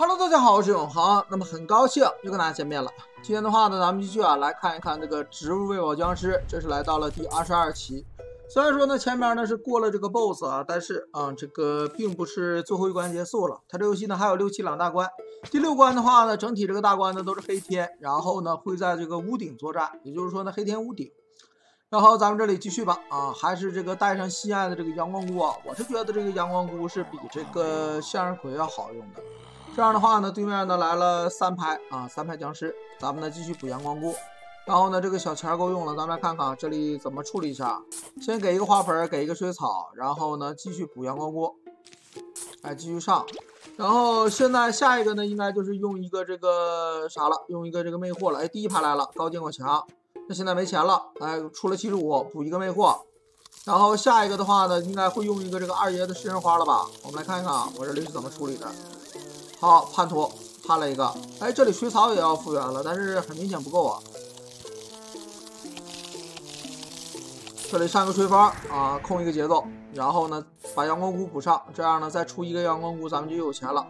Hello，大家好，我是永恒。那么很高兴又跟大家见面了。今天的话呢，咱们继续啊来看一看这个植物喂饱僵尸。这是来到了第二十二期。虽然说呢前面呢是过了这个 BOSS 啊，但是啊这个并不是最后一关结束了。它这游戏呢还有六七两大关。第六关的话呢，整体这个大关呢都是黑天，然后呢会在这个屋顶作战，也就是说呢黑天屋顶。然后咱们这里继续吧，啊，还是这个带上心爱的这个阳光菇啊，我是觉得这个阳光菇是比这个向日葵要好用的。这样的话呢，对面呢来了三排啊，三排僵尸，咱们呢继续补阳光菇。然后呢，这个小钱够用了，咱们来看看这里怎么处理一下。先给一个花盆，给一个水草，然后呢继续补阳光菇，哎，继续上。然后现在下一个呢，应该就是用一个这个啥了，用一个这个魅惑了。哎，第一排来了，高见过墙。那现在没钱了，哎，出了七十五，补一个魅惑。然后下一个的话呢，应该会用一个这个二爷的食人花了吧？我们来看一看啊，我这里是怎么处理的。好，叛徒叛了一个，哎，这里水草也要复原了，但是很明显不够啊。这里上一个吹风啊，控一个节奏，然后呢把阳光菇补上，这样呢再出一个阳光菇，咱们就有钱了。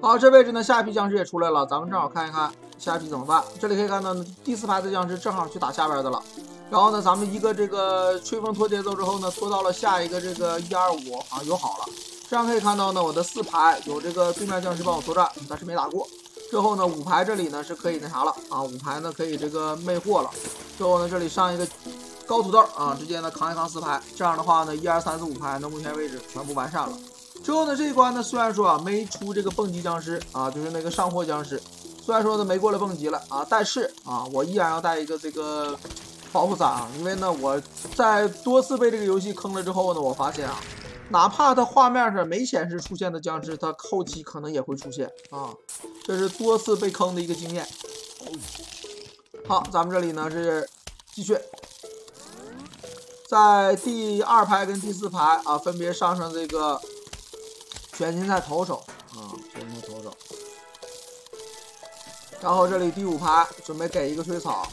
好，这位置呢下一批僵尸也出来了，咱们正好看一看下一批怎么办。这里可以看到呢第四排的僵尸正好去打下边的了，然后呢咱们一个这个吹风拖节奏之后呢拖到了下一个这个一二五啊友好了。这样可以看到呢，我的四排有这个对面僵尸帮我作战，但是没打过。之后呢，五排这里呢是可以那啥了啊，五排呢可以这个魅惑了。之后呢，这里上一个高土豆啊，直接呢扛一扛四排。这样的话呢，一二三四五排呢目前为止全部完善了。之后呢，这一关呢虽然说啊没出这个蹦极僵尸啊，就是那个上货僵尸，虽然说呢没过来蹦极了啊，但是啊我依然要带一个这个保护伞啊，因为呢我在多次被这个游戏坑了之后呢，我发现啊。哪怕它画面上没显示出现的僵尸，它后期可能也会出现啊！这是多次被坑的一个经验。好，咱们这里呢是继续，在第二排跟第四排啊，分别上上这个卷心菜投手然后这里第五排准备给一个水草。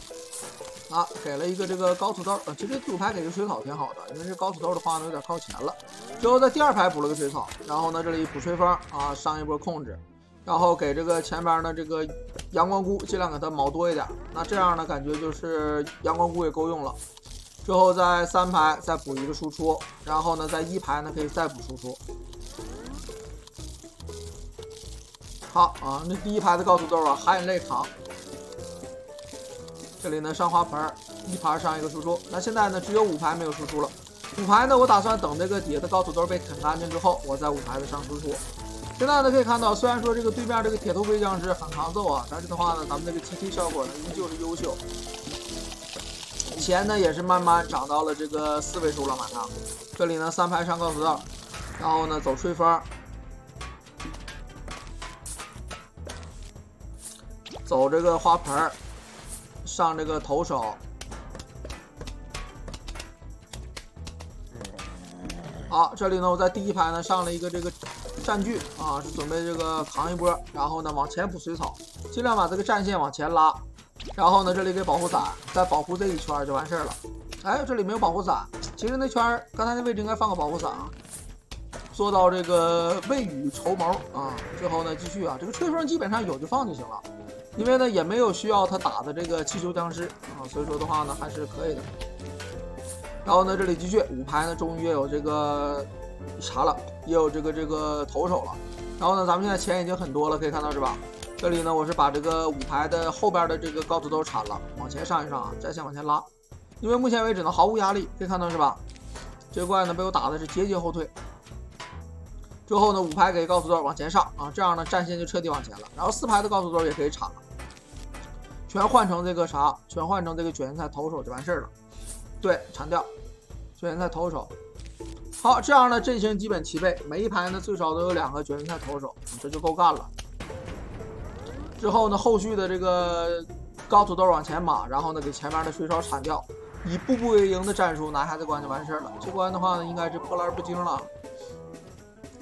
啊，给了一个这个高土豆，呃，其实第五排给个水草挺好的，因为这高土豆的话呢有点靠前了。最后在第二排补了个水草，然后呢这里补吹风啊，上一波控制，然后给这个前边的这个阳光菇尽量给它毛多一点，那这样呢感觉就是阳光菇也够用了。之后在三排再补一个输出，然后呢在一排呢可以再补输出。好啊，那第一排的高土豆啊含眼泪扛。这里呢上花盆，一排上一个输出。那现在呢只有五排没有输出了。五排呢我打算等这个底下的高土豆被啃干净之后，我在五排的上输出。现在呢可以看到，虽然说这个对面这个铁头盔僵尸很抗揍啊，但是的话呢咱们这个 TT 效果呢依旧是优秀。钱呢也是慢慢涨到了这个四位数了马上。这里呢三排上高土豆，然后呢走吹风，走这个花盆。上这个投手，好，这里呢，我在第一排呢上了一个这个占据啊，是准备这个扛一波，然后呢往前补水草，尽量把这个战线往前拉，然后呢这里给保护伞，再保护这一圈就完事儿了。哎，这里没有保护伞，其实那圈刚才那位置应该放个保护伞啊，做到这个未雨绸缪啊。最后呢继续啊，这个吹风基本上有就放就行了。因为呢也没有需要他打的这个气球僵尸啊，所以说的话呢还是可以的。然后呢这里继续五排呢终于也有这个啥了，也有这个这个投手了。然后呢咱们现在钱已经很多了，可以看到是吧？这里呢我是把这个五排的后边的这个高土豆铲了，往前上一上啊，战线往前拉。因为目前为止呢毫无压力，可以看到是吧？这怪呢被我打的是节节后退。之后呢，五排给高土豆往前上啊，这样呢战线就彻底往前了。然后四排的高土豆也可以铲了，全换成这个啥？全换成这个卷心菜投手就完事了。对，铲掉卷心菜投手。好，这样呢阵型基本齐备，每一排呢最少都有两个卷心菜投手，这就够干了。之后呢，后续的这个高土豆往前码，然后呢给前面的水草铲掉，以步步为营的战术拿下这关就完事了。这关的话呢，应该是破烂不惊了。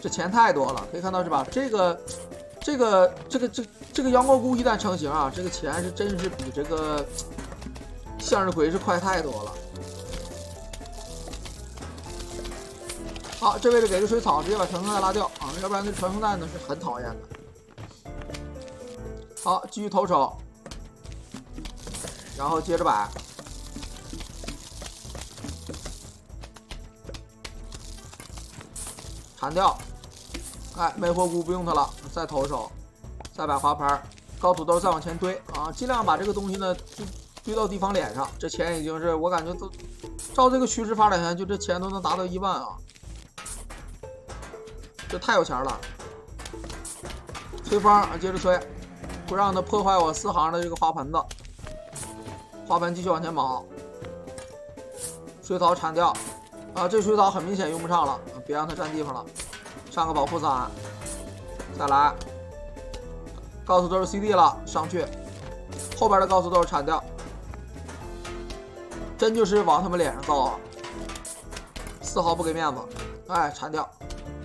这钱太多了，可以看到是吧？这个，这个，这个，这这个阳光菇一旦成型啊，这个钱是真是比这个向日葵是快太多了。好，这位置给个水草，直接把传送带拉掉啊，要不然那传送带呢是很讨厌的。好，继续投手，然后接着摆，铲掉。哎，魅惑菇不用它了，再投手，再摆花盆，高土豆再往前堆啊，尽量把这个东西呢堆堆到敌方脸上。这钱已经是我感觉都照这个趋势发展下去，就这钱都能达到一万啊！这太有钱了。吹风，接着吹，不让它破坏我四行的这个花盆子。花盆继续往前跑，水草铲掉啊，这水草很明显用不上了，别让他占地方了。上个保护伞，再来，告诉都是 CD 了，上去，后边的告诉都是铲掉，真就是往他们脸上造啊，丝毫不给面子，哎，铲掉，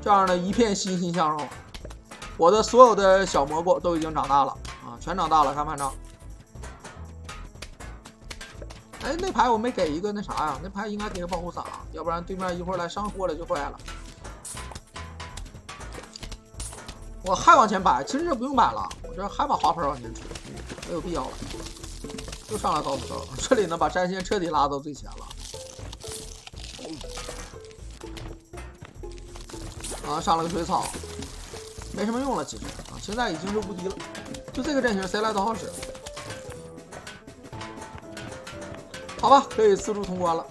这样的一片欣欣向荣，我的所有的小蘑菇都已经长大了啊，全长大了，看反正，哎，那牌我没给一个那啥呀，那牌应该给个保护伞，要不然对面一会儿来上货了就坏了。我还往前摆，其实这不用摆了，我这还把花盆往前出，没有必要了。又上来高土豆，这里呢把战线彻底拉到最前了。啊，上了个水草，没什么用了，其实啊，现在已经是无敌了。就这个阵型，谁来都好使。好吧，可以四柱通关了。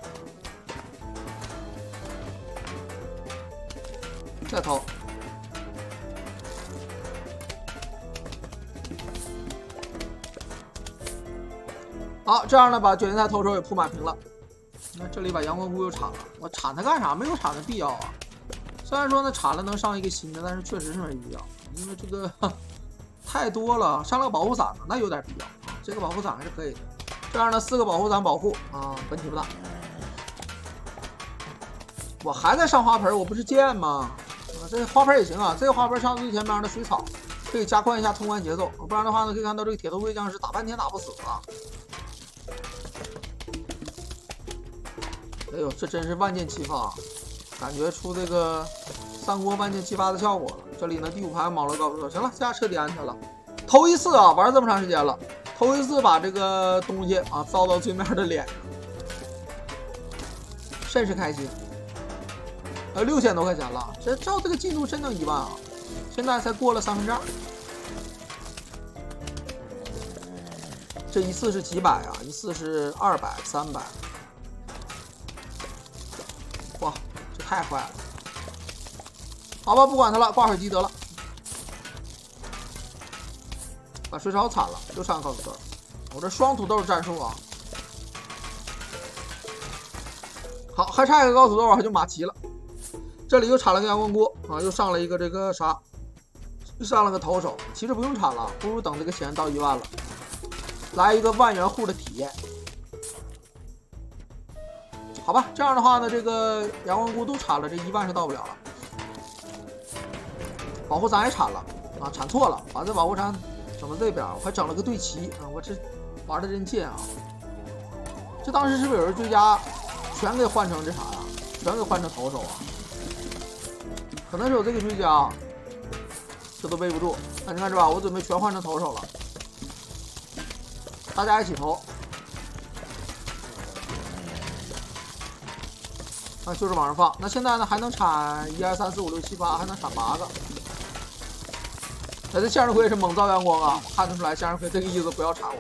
再投。好，这样呢，把卷心菜投手也铺满屏了。那这里把阳光菇又铲了，我铲它干啥？没有铲的必要啊。虽然说呢，铲了能上一个新的，但是确实是没必要，因为这个 太多了。上了个保护伞呢，那有点必要。这个保护伞还是可以的。这样呢，四个保护伞保护啊，问题不大。我还在上花盆，我不是贱吗？啊，这花盆也行啊。这个花盆上最前面的水草，可以加快一下通关节奏。不然的话呢，可以看到这个铁头盔僵尸打半天打不死啊。哎呦，这真是万箭齐发，感觉出这个三国万箭齐发的效果了。这里呢，第五排毛了高不错，行了，这下彻底安全了。头一次啊，玩这么长时间了，头一次把这个东西啊造到对面的脸上，甚是开心。呃，六千多块钱了，这照这个进度真能一万啊！现在才过了三分之二，这一次是几百啊？一次是二百、三百。哇，这太坏了！好吧，不管他了，挂手机得了。把水草铲了，又上个高土豆。我这双土豆战术啊！好，还差一个高土豆啊，就马齐了。这里又铲了个阳光菇啊，又上了一个这个啥，又上了个投手。其实不用铲了，不如等这个钱到一万了，来一个万元户的体验。好吧，这样的话呢，这个阳光菇都铲了，这一万是到不了了。保护伞也铲了啊，铲错了，把这保护伞整到这边，我还整了个对齐啊，我这玩的真贱啊！这当时是不是有人追加，全给换成这啥呀？全给换成投手啊？可能是有这个追加，这都背不住。那你看是吧？我准备全换成投手了，大家一起投。啊，就是往上放。那现在呢，还能产一二三四五六七八，还能产八个。那这向日葵是猛造阳光啊，看得出来，向日葵这个意思不要查我。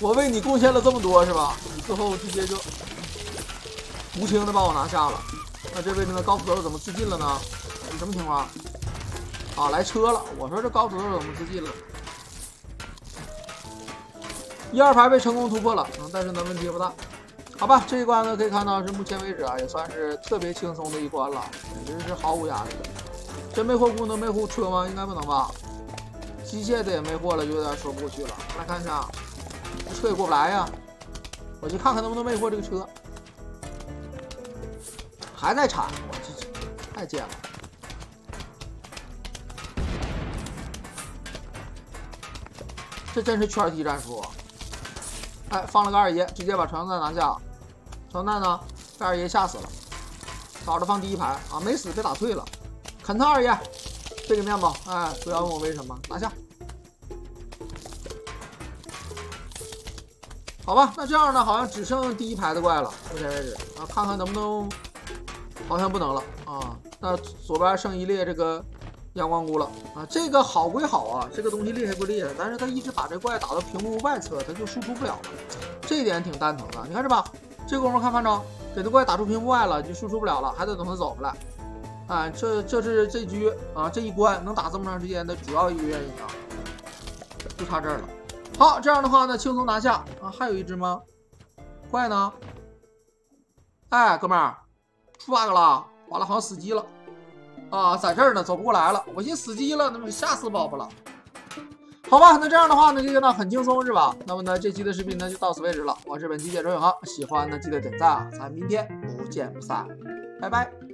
我为你贡献了这么多是吧？你最后直接就无情的把我拿下了。那这位置呢，高土豆怎么自尽了呢？什么情况？啊，来车了。我说这高土豆怎么自尽了？一二排被成功突破了，但是呢，问题也不大。好吧，这一关呢，可以看到是目前为止啊，也算是特别轻松的一关了，简直是毫无压力。这魅惑菇能魅惑车吗？应该不能吧。机械的也魅惑了，就有点说不过去了。来看一下，这车也过不来呀。我去看看能不能魅惑这个车。还在铲，我这太贱了。这真是圈踢战术。哎，放了个二爷，直接把传送带拿下。传送带呢？被二爷吓死了。找着放第一排啊，没死，被打退了。啃他二爷，这个面包，哎，不要问我为什么，拿下。好吧，那这样呢，好像只剩第一排的怪了，目前为止。啊，看看能不能，好像不能了啊。那左边剩一列这个阳光菇了啊，这个好归好啊，这个东西厉害归厉害，但是他一直把这怪打到屏幕外侧，他就输出不了了，这点挺蛋疼的。你看是吧？这功夫看看着，给这怪打出屏幕外了，就输出不了了，还得等他走回来。啊，这这是这局啊这一关能打这么长时间的主要一个原因啊，就差这儿了。好，这样的话呢，轻松拿下啊！还有一只吗？怪呢？哎，哥们儿，出 bug 了，完了，好像死机了啊，在这儿呢，走不过来了。我寻死机了，那么吓死宝宝了。好吧，那这样的话呢，这个呢很轻松是吧？那么呢，这期的视频呢就到此为止了。我是本期解说永恒，喜欢呢记得点赞啊！咱明天不见不散，拜拜。